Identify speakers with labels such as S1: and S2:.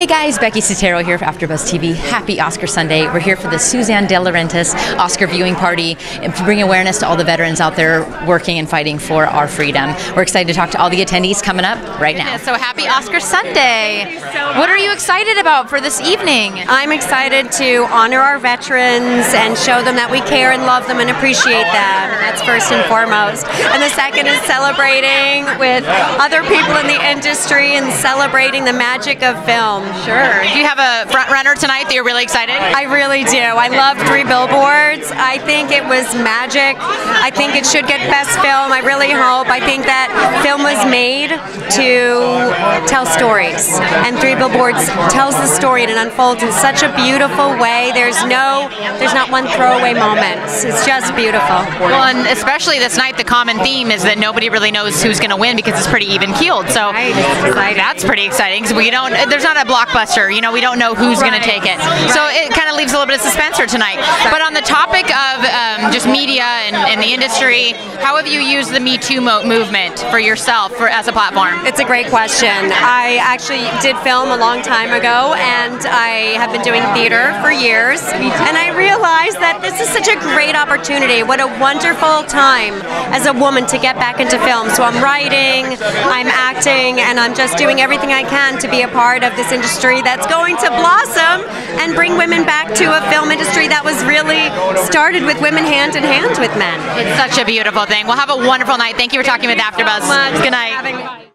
S1: Hey guys, Becky Sattero here for AfterBuzz TV. Happy Oscar Sunday. We're here for the Suzanne De Laurentiis Oscar viewing party and to bring awareness to all the veterans out there working and fighting for our freedom. We're excited to talk to all the attendees coming up right now.
S2: So happy Oscar Sunday. What are you excited about for this evening?
S3: I'm excited to honor our veterans and show them that we care and love them and appreciate them. And that's first and foremost. And the second is celebrating with other people in the industry and celebrating the magic of film.
S2: Sure. Do you have a front runner tonight that you're really excited?
S3: I really do. I love Three Billboards. I think it was magic. I think it should get best film. I really hope. I think that film was made to tell stories, and Three Billboards tells the story and it unfolds in such a beautiful way. There's no, there's not one throwaway moment. It's just beautiful.
S2: Well, and especially this night, the common theme is that nobody really knows who's going to win because it's pretty even keeled. So
S3: Right.
S2: that's pretty exciting. So we don't. There's not a blockbuster. You know, we don't know who's going to take it. So it kind of leaves a little bit of suspense for tonight. But on the topic of um, just media and, and the industry, how have you used the Me Too mo- movement for yourself for as a platform?
S3: It's a great question. I actually did film a long time ago, and I have been doing theater for years. And I realized that this is such a great opportunity. What a wonderful time as a woman to get back into film. So I'm writing, I'm acting, and I'm just doing everything I can to be a part of this industry that's going to blossom and bring women back to a film industry that was really started with women hand in hand with men.
S2: It's such a beautiful thing. Well, have a wonderful night. Thank you for talking with AfterBuzz.
S3: Much.
S2: Good night.